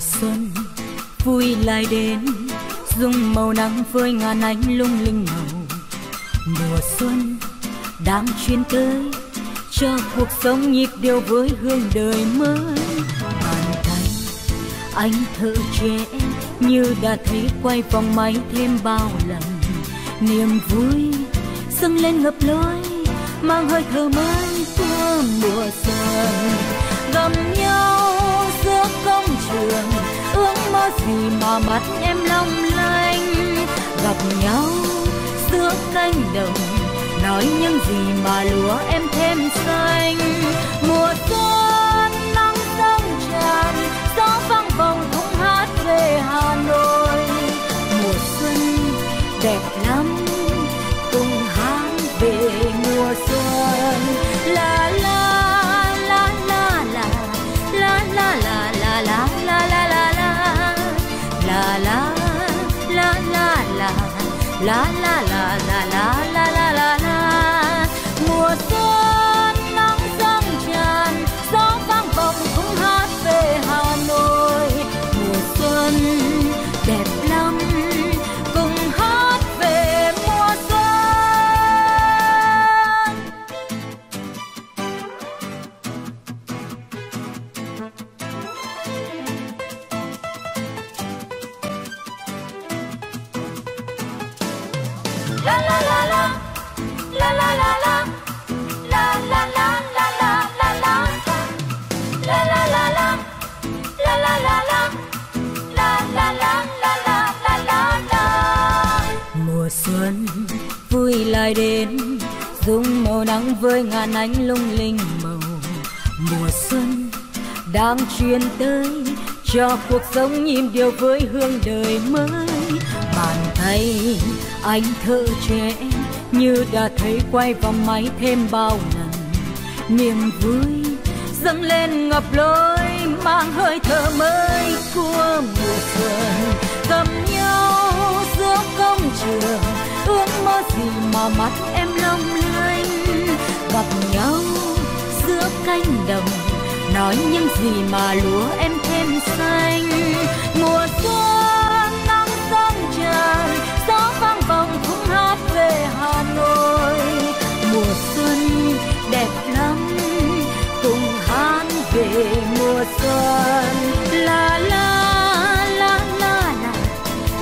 xuân, vui lại đến. Dung màu nắng với ngàn ánh lung linh màu. Mùa xuân đang chuyên tới, cho cuộc sống nhịp điệu với hương đời mới. Bàn tay, anh thở trẻ như đã thấy quay vòng máy thêm bao lần. Niềm vui dâng lên ngập lối, mang hơi thở mới của mùa xuân. Gặp nhau gì mà mắt em long lanh. Gặp nhau giữa cánh đồng, nói những gì mà lúa em thêm xanh. Mùa xuân nắng dâng tràn, gió vang vòng cũng hát về hà nội. Mùa xuân đẹp lắm, cùng hát về mùa xuân. La la la la la la la la la la la. La la la la la xuân vui lại đến dung màu nắng với ngàn ánh lung linh màu mùa xuân đang truyền tới cho cuộc sống nhịp điệu với hương đời mới bàn tay anh thơ trẻ như đã thấy quay vòng máy thêm bao lần. Niềm vui dâng lên ngập lối, mang hơi thở mới của mùa xuân. Cầm nhau giữa công trường, ước mơ gì mà mắt em long lanh. Gặp nhau giữa cánh đồng, nói những gì mà lúa em thêm xanh. Mùa xuân